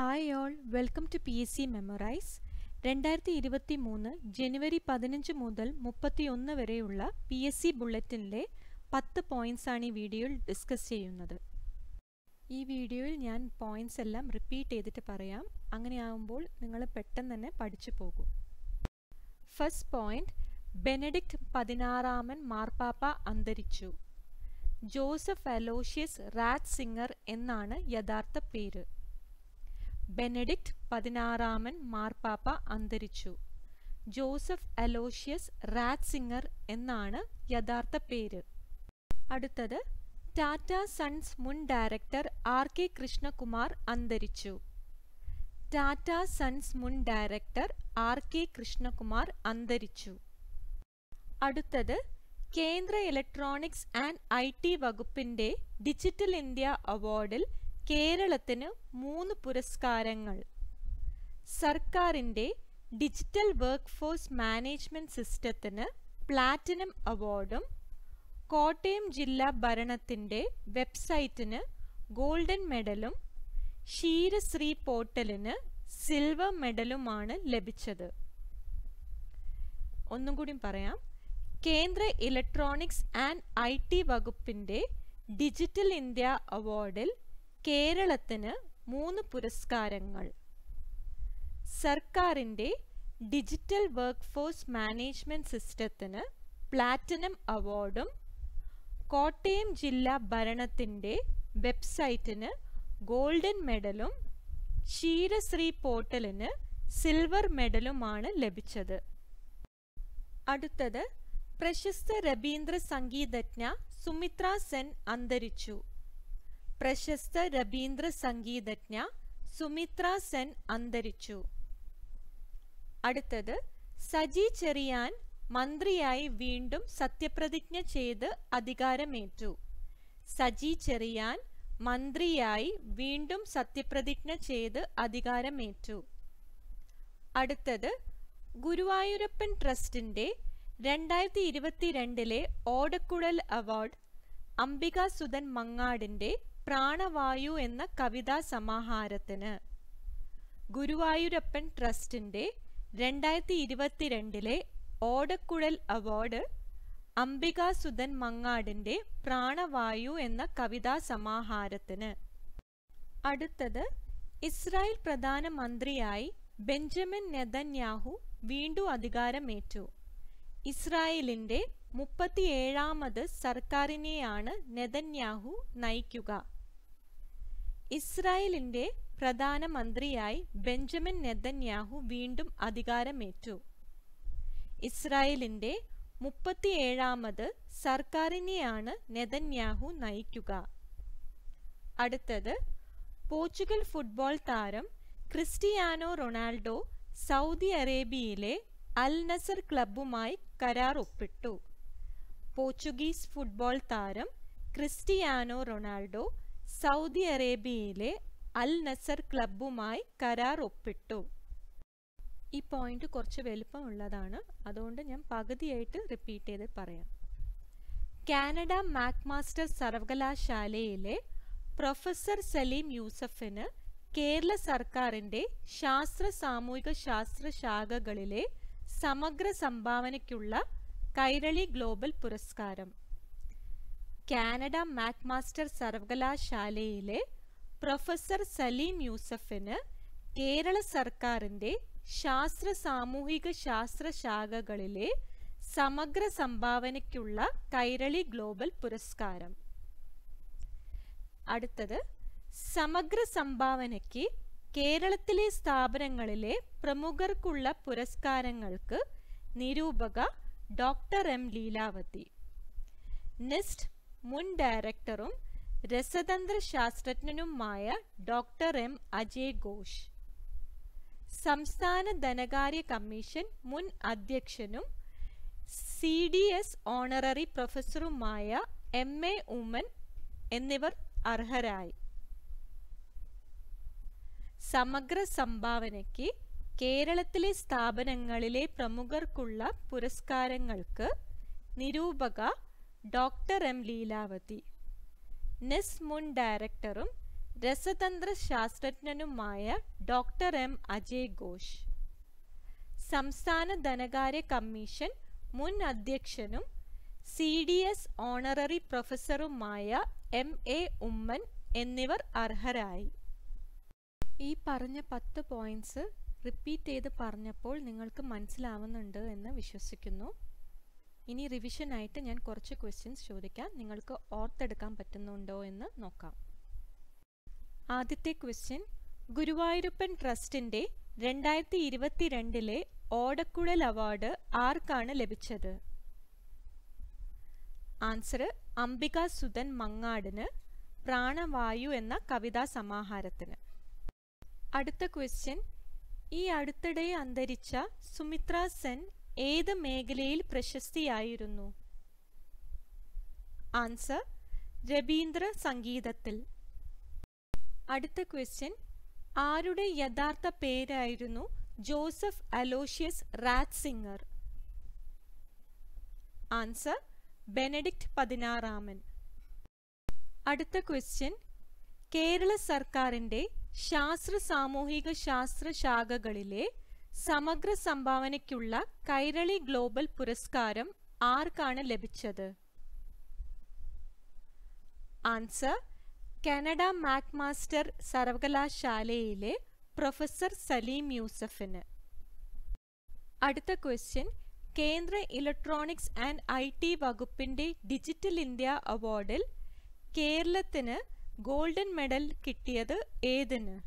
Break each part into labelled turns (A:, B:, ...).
A: Hi all welcome to P S C memorise രണ്ടായിരത്തി ഇരുപത്തി മൂന്ന് ജനുവരി പതിനഞ്ച് മുതൽ മുപ്പത്തിയൊന്ന് വരെയുള്ള പി എസ് സി ബുള്ളറ്റിനിലെ പത്ത് പോയിന്റ്സ് ആണ് ഈ വീഡിയോയിൽ ഡിസ്കസ് ചെയ്യുന്നത്. ഈ വീഡിയോയിൽ ഞാൻ പോയിന്റ്സ് എല്ലാം റിപ്പീറ്റ് ചെയ്തിട്ട് പറയാം. അങ്ങനെയാവുമ്പോൾ നിങ്ങൾ പെട്ടെന്ന് തന്നെ പഠിച്ചു പോകും. ഫസ്റ്റ് പോയിന്റ് ബെനഡിക്റ്റ് പതിനാറാമൻ മാർപ്പാപ്പ അന്തരിച്ചു. ജോസഫ് അലോഷ്യസ് റാറ്റ് സിംഗർ എന്നാണ് യഥാർത്ഥ പേര്. ബെനഡിക്റ്റ് പതിനാറാമൻ മാർപ്പാപ്പ അന്തരിച്ചു. ജോസഫ് അലോഷ്യസ് റാറ്റ്സിംഗർ എന്നാണ് യഥാർത്ഥ പേര്. അടുത്തത് ടാറ്റ സൺസ് മുൻ ഡയറക്ടർ ആർ കെ കൃഷ്ണകുമാർ അന്തരിച്ചു. ടാറ്റ സൺസ് മുൻ ഡയറക്ടർ ആർ കെ കൃഷ്ണകുമാർ അന്തരിച്ചു. അടുത്തത് കേന്ദ്ര ഇലക്ട്രോണിക്സ് ആൻഡ് ഐ ടി വകുപ്പിന്റെ ഡിജിറ്റൽ ഇന്ത്യ അവാർഡിൽ കേരളത്തിന് മൂന്ന് പുരസ്കാരങ്ങൾ. സർക്കാരിന്റെ ഡിജിറ്റൽ വർക്ക് ഫോഴ്സ് മാനേജ്മെന്റ് സിസ്റ്റത്തിന് പ്ലാറ്റിനം അവാർഡും കോട്ടയം ജില്ലാ ഭരണത്തിന്റെ വെബ്സൈറ്റിന് ഗോൾഡൻ മെഡലും ക്ഷീരശ്രീ പോർട്ടലിന് സിൽവർ മെഡലുമാണ് ലഭിച്ചത്. ഒന്നും കൂടി പറയാം. കേന്ദ്ര ഇലക്ട്രോണിക്സ് ആൻഡ് ഐ ടി വകുപ്പിന്റെ ഡിജിറ്റൽ ഇന്ത്യ അവാർഡിൽ കേരളത്തിന് മൂന്ന് പുരസ്കാരങ്ങൾ. സർക്കാരിന്റെ ഡിജിറ്റൽ വർക്ക് ഫോഴ്സ് മാനേജ്മെന്റ് സിസ്റ്റത്തിന് പ്ലാറ്റിനം അവാർഡും കോട്ടയം ജില്ലാ ഭരണത്തിന്റെ വെബ്സൈറ്റിന് ഗോൾഡൻ മെഡലും ക്ഷീരശ്രീ പോർട്ടലിന് സിൽവർ മെഡലുമാണ് ലഭിച്ചത്. അടുത്തത് പ്രശസ്ത രവീന്ദ്ര സംഗീതജ്ഞ സുമിത്ര സെൻ അന്തരിച്ചു. പ്രശസ്ത രവീന്ദ്ര സംഗീതജ്ഞ സുമിത്ര സെൻ അന്തരിച്ചു. അടുത്തത് സജി ചെറിയാൻ മന്ത്രിയായി വീണ്ടും സത്യപ്രതിജ്ഞ ചെയ്ത് അധികാരമേറ്റു. സജി ചെറിയാൻ മന്ത്രിയായി വീണ്ടും സത്യപ്രതിജ്ഞ ചെയ്ത് അധികാരമേറ്റു. അടുത്തത് ഗുരുവായൂരപ്പൻ ട്രസ്റ്റിന്റെ രണ്ടായിരത്തി ഇരുപത്തിരണ്ടിലെ ഓടക്കുഴൽ അവാർഡ് അംബിക സുധൻ മങ്ങാടിന്റെ പ്രാണവായു എന്ന കവിതാ സമാഹാരത്തിന്. ഗുരുവായൂരപ്പൻ ട്രസ്റ്റിന്റെ രണ്ടായിരത്തി ഇരുപത്തിരണ്ടിലെ ഓടക്കുഴൽ അവാർഡ് അംബികാസുധൻ മങ്ങാടിന്റെ പ്രാണവായു എന്ന കവിതാ സമാഹാരത്തിന്. അടുത്തത് ഇസ്രായേൽ പ്രധാനമന്ത്രിയായി ബെഞ്ചമിൻ നെതന്യാഹു വീണ്ടും അധികാരമേറ്റു. ഇസ്രായേലിന്റെ മുപ്പത്തിയേഴാമത് സർക്കാരിനെയാണ് നെതന്യാഹു നയിക്കുക. ഇസ്രായേലിന്റെ പ്രധാനമന്ത്രിയായി ബെഞ്ചമിൻ നെതന്യാഹു വീണ്ടും അധികാരമേറ്റു. ഇസ്രായേലിന്റെ മുപ്പത്തിയേഴാമത് സർക്കാരിനെയാണ് നെതന്യാഹു നയിക്കുക. അടുത്തത് പോർച്ചുഗൽ ഫുട്ബോൾ താരം ക്രിസ്റ്റിയാനോ റൊണാൾഡോ സൗദി അറേബ്യയിലെ അൽ നസർ ക്ലബ്ബുമായി കരാർ ഒപ്പിട്ടു. പോർച്ചുഗീസ് ഫുട്ബോൾ താരം ക്രിസ്റ്റിയാനോ റൊണാൾഡോ സൗദി അറേബ്യയിലെ അൽ നസർ ക്ലബ്ബുമായി കരാർ ഒപ്പിട്ടു. ഈ പോയിന്റ് കുറച്ച് വലുപ്പമുള്ളതാണ്. അതുകൊണ്ട് ഞാൻ പകുതിയായിട്ട് റിപ്പീറ്റ് ചെയ്ത് പറയാം. കാനഡ മാക്മാസ്റ്റർ സർവകലാശാലയിലെ പ്രൊഫസർ സലീം യൂസഫിന് കേരള സർക്കാരിന്റെ ശാസ്ത്ര സാമൂഹിക ശാസ്ത്ര ശാഖകളിലെ സമഗ്ര സംഭാവനയ്ക്കുള്ള കൈരളി ഗ്ലോബൽ പുരസ്കാരം. കാനഡ മാക്മാസ്റ്റർ സർവകലാശാലയിലെ പ്രൊഫസർ സലീം യൂസഫിന് കേരള സർക്കാരിന്റെ ശാസ്ത്ര സാമൂഹിക ശാസ്ത്ര ശാഖകളിലെ സമഗ്ര സംഭാവനയ്ക്കുള്ള കൈരളി ഗ്ലോബൽ പുരസ്കാരം. അടുത്തത് സമഗ്ര സംഭാവനയ്ക്ക് കേരളത്തിലെ സ്ഥാപനങ്ങളിലെ പ്രമുഖർക്കുള്ള പുരസ്കാരങ്ങൾക്ക് നിരൂപക ഡോക്ടർ എം ലീലാവതി. നെസ്റ്റ് മുൻ ഡയറക്ടറും രസതന്ത്ര ശാസ്ത്രജ്ഞനുമായ ഡോക്ടർ എം അജയ് ഘോഷ്. സംസ്ഥാന ധനകാര്യ കമ്മീഷൻ മുൻ അധ്യക്ഷനും സി ഡി എസ് ഓണററി പ്രൊഫസറുമായ എം എ ഉമ്മൻ എന്നിവർ അർഹരായി. സമഗ്ര സംഭാവനയ്ക്ക് കേരളത്തിലെ സ്ഥാപനങ്ങളിലെ പ്രമുഖർക്കുള്ള പുരസ്കാരങ്ങൾക്ക് നിരൂപക ഡോക്ടർ എം ലീലാവതി നെസ് മുൻ ഡയറക്ടറും രസതന്ത്ര ശാസ്ത്രജ്ഞനുമായ ഡോക്ടർ എം അജയ് ഘോഷ് സംസ്ഥാന ധനകാര്യ കമ്മീഷൻ മുൻ അധ്യക്ഷനും സി ഡി എസ് ഓണററി പ്രൊഫസറുമായ എം എ ഉമ്മൻ എന്നിവർ അർഹരായി. ഈ പറഞ്ഞ പത്ത് പോയിന്റ്സ് റിപ്പീറ്റ് ചെയ്ത് പറഞ്ഞപ്പോൾ നിങ്ങൾക്ക് മനസ്സിലാവുന്നുണ്ട് എന്ന് വിശ്വസിക്കുന്നു. ഇനി റിവിഷനായിട്ട് ഞാൻ കുറച്ച് ക്വസ്റ്റ്യൻസ് ചോദിക്കാം. നിങ്ങൾക്ക് ഓർത്തെടുക്കാൻ പറ്റുന്നുണ്ടോ എന്ന് നോക്കാം. ആദ്യത്തെ ക്വസ്റ്റ്യൻ ഗുരുവായൂരപ്പൻ ട്രസ്റ്റിന്റെ രണ്ടായിരത്തി ഇരുപത്തിരണ്ടിലെ ഓടക്കുഴൽ അവാർഡ് ആർക്കാണ് ലഭിച്ചത്? ആൻസർ അംബിക സുധൻ മങ്ങാടിന് പ്രാണവായു എന്ന കവിതാ സമാഹാരത്തിന്. അടുത്ത ക്വസ്റ്റ്യൻ ഈ അടുത്തിടെ അന്തരിച്ച സുമിത്ര സെൻ ഏത് മേഖലയിൽ പ്രശസ്തിയായിരുന്നു? ആൻസർ രവീന്ദ്ര സംഗീതത്തിൽ. അടുത്ത ക്വസ്റ്റ്യൻ ആരുടെ യഥാർത്ഥ പേരായിരുന്നു Joseph Aloysius Ratzinger answer Benedict പതിനാറാമൻ. അടുത്ത ക്വസ്റ്റ്യൻ കേരള സർക്കാരിന്റെ ശാസ്ത്ര സാമൂഹിക ശാസ്ത്ര ശാഖകളിലെ സമഗ്ര സംഭാവനയ്ക്കുള്ള കൈരളി ഗ്ലോബൽ പുരസ്കാരം ആർക്കാണ് ലഭിച്ചത്? ആൻസർ കാനഡ മാക്മാസ്റ്റർ സർവകലാശാലയിലെ പ്രൊഫസർ സലീം യൂസഫിന്. അടുത്ത ക്വസ്റ്റ്യൻ കേന്ദ്ര ഇലക്ട്രോണിക്സ് ആൻഡ് ഐ ടി വകുപ്പിന്റെ ഡിജിറ്റൽ ഇന്ത്യ അവാർഡിൽ കേരളത്തിന് ഗോൾഡൻ മെഡൽ കിട്ടിയത് ഏതിന്?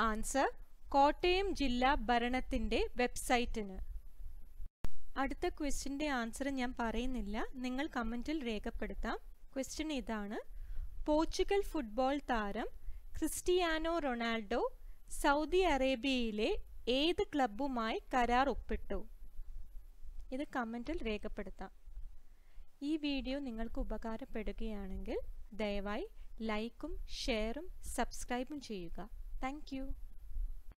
A: ആൻസർ കോട്ടയം ജില്ലാ ഭരണത്തിന്റെ വെബ്സൈറ്റിന്. അടുത്ത ക്വസ്റ്റിന്റെ ആൻസർ ഞാൻ പറയുന്നില്ല. നിങ്ങൾ കമന്റിൽ രേഖപ്പെടുത്താം. ക്വസ്റ്റ്യൻ ഇതാണ്. പോർച്ചുഗൽ ഫുട്ബോൾ താരം ക്രിസ്റ്റിയാനോ റൊണാൾഡോ സൗദി അറേബ്യയിലെ ഏത് ക്ലബ്ബുമായി കരാർ ഒപ്പിട്ടു? ഇത് കമന്റിൽ രേഖപ്പെടുത്താം. ഈ വീഡിയോ നിങ്ങൾക്ക് ഉപകാരപ്പെടുകയാണെങ്കിൽ ദയവായി ലൈക്കും ഷെയറും സബ്സ്ക്രൈബും ചെയ്യുക താങ്ക്